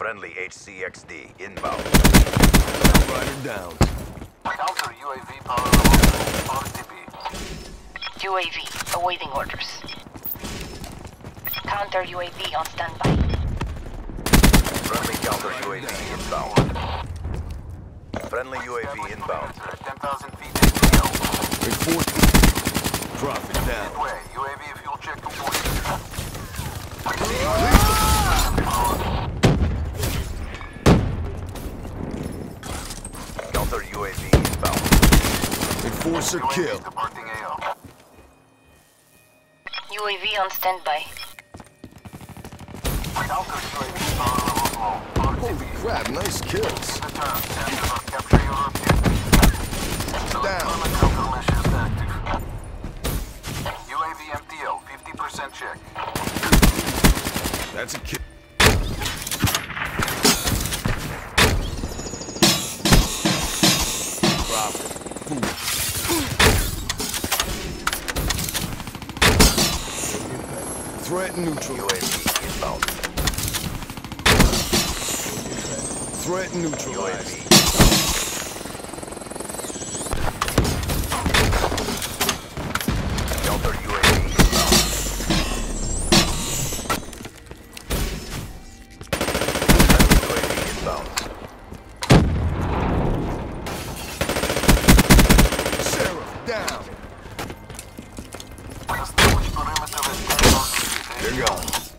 Friendly HCXD inbound. Rider down. Counter UAV power level RTB. UAV, awaiting orders. Counter UAV on standby. Friendly counter UAV inbound. Friendly UAV inbound. 10,000 feet ATL. Reinforcement. Drop it down. UAV fuel check completed. Enforcer UAV kill. UAV on standby. Counter UAV power levels low. Holy crap, nice kills. Return. Stand about capture your objective. Down. Counter militias active. UAV MTL, 50% check. That's a kill. Threat neutralized. UAV inbound. Threat neutralized. UAV. Counter UAV inbound. UAV inbound. Seraph down. Establish